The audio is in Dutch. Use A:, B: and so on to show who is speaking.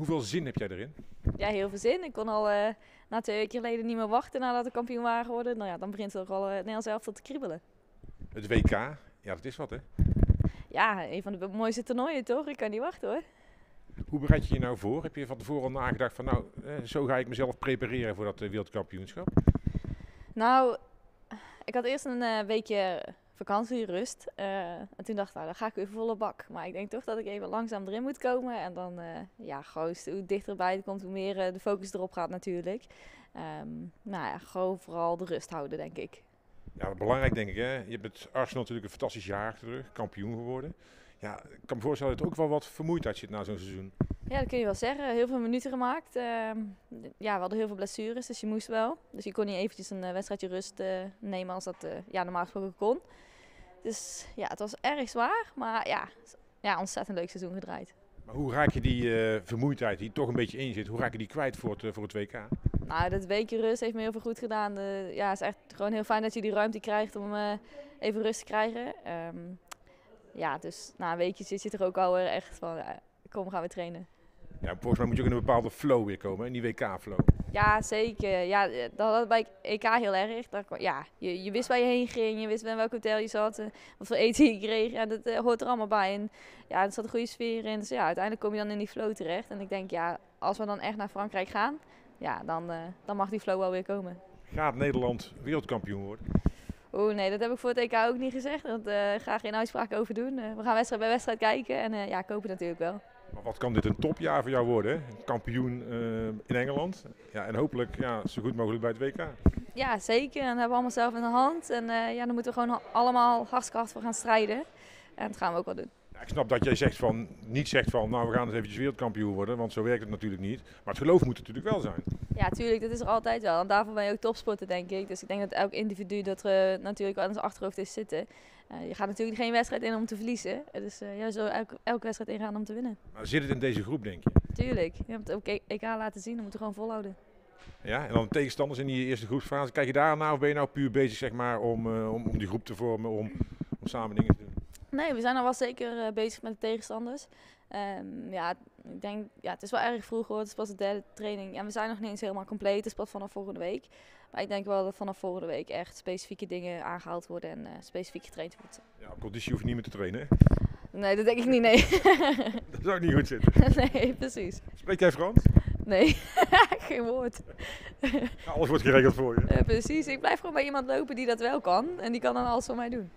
A: Hoeveel zin heb jij erin?
B: Ja, heel veel zin. Ik kon al eh, na twee weken geleden niet meer wachten nadat we kampioen waren geworden. Nou ja, dan begint het al uh, Nederlands elftal te kriebelen.
A: Het WK, ja dat is wat hè?
B: Ja, een van de mooiste toernooien toch? Ik kan niet wachten hoor.
A: Hoe bereid je je nou voor? Heb je van tevoren al nagedacht van nou, eh, zo ga ik mezelf prepareren voor dat wereldkampioenschap?
B: Nou, ik had eerst een weekje vakantie, rust. Uh, en toen dacht ik, nou, dan ga ik weer volle bak. Maar ik denk toch dat ik even langzaam erin moet komen. En dan, uh, ja, gewoon hoe dichterbij het komt, hoe meer uh, de focus erop gaat natuurlijk. Um, nou ja, gewoon vooral de rust houden, denk ik.
A: Ja, belangrijk denk ik hè. Je hebt het Arsenal natuurlijk een fantastisch jaar terug, kampioen geworden. Ja, ik kan me voorstellen dat het ook wel wat vermoeidheid zit na zo'n seizoen.
B: Ja, dat kun je wel zeggen. Heel veel minuten gemaakt. Uh, ja, we hadden heel veel blessures, dus je moest wel. Dus je kon niet eventjes een wedstrijdje rust uh, nemen als dat ja, normaal gesproken kon. Dus ja, het was erg zwaar, maar ja, ja ontzettend leuk seizoen gedraaid.
A: Maar hoe raak je die vermoeidheid die toch een beetje in zit, hoe raak je die kwijt voor het, voor het WK?
B: Nou, dat weekje rust heeft me heel veel goed gedaan. De, ja, het is echt gewoon heel fijn dat je die ruimte krijgt om even rust te krijgen. Um, ja, dus na een weekje zit je er ook alweer echt van, kom, gaan we trainen.
A: Ja, volgens mij moet je ook in een bepaalde flow weer komen, in die WK-flow.
B: Ja, zeker. Ja, dat had bij EK heel erg. Dat, ja, je, je wist waar je heen ging, je wist bij welk hotel je zat, wat voor eten je kreeg. Ja, dat uh, hoort er allemaal bij. En ja, er zat een goede sfeer in. Dus ja, uiteindelijk kom je dan in die flow terecht. En ik denk, ja, als we dan echt naar Frankrijk gaan, ja, dan, uh, dan mag die flow wel weer komen.
A: Gaat Nederland wereldkampioen worden?
B: Oeh, nee, dat heb ik voor het EK ook niet gezegd. Want uh, ik ga geen uitspraak over doen. we gaan wedstrijd bij wedstrijd kijken en ja, het natuurlijk wel.
A: Maar wat kan dit een topjaar voor jou worden? Kampioen uh, in Engeland. Ja, en hopelijk ja, zo goed mogelijk bij het WK.
B: Ja, zeker. En dat hebben we allemaal zelf in de hand. En uh, ja, dan moeten we gewoon allemaal hartstikke hard voor gaan strijden. En dat gaan we ook wel doen.
A: Ik snap dat jij zegt van, niet zegt van, nou we gaan eens eventjes wereldkampioen worden. Want zo werkt het natuurlijk niet. Maar het geloof moet natuurlijk wel zijn.
B: Ja, tuurlijk. Dat is er altijd wel. En daarvoor ben je ook topsporter, denk ik. Dus ik denk dat elk individu dat er natuurlijk wel in zijn achterhoofd is zitten. Uh, je gaat natuurlijk geen wedstrijd in om te verliezen. Dus uh, ja, zo elke, elke wedstrijd ingaan om te winnen.
A: Maar zit het in deze groep, denk je?
B: Tuurlijk. Je hebt het ook EK laten zien, dan moeten we gewoon volhouden.
A: Ja, en dan tegenstanders in die eerste groepsfase. Kijk je daarna of ben je nou puur bezig zeg maar, om, om, om die groep te vormen, om, om samen dingen te doen?
B: Nee, we zijn al wel zeker bezig met de tegenstanders. Um, ja, ik denk, ja, het is wel erg vroeg hoor. Het is pas de derde training. Ja, we zijn nog niet eens helemaal compleet. Het is pas vanaf volgende week. Maar ik denk wel dat vanaf volgende week echt specifieke dingen aangehaald worden en uh, specifiek getraind wordt.
A: Ja, conditie hoef je niet meer te trainen, hè?
B: Nee, dat denk ik niet, nee.
A: dat zou niet goed zitten.
B: nee, precies.
A: Spreek jij Frans?
B: Nee, geen woord.
A: Ja, alles wordt geregeld voor je.
B: Uh, precies, ik blijf gewoon bij iemand lopen die dat wel kan. En die kan dan alles voor mij doen.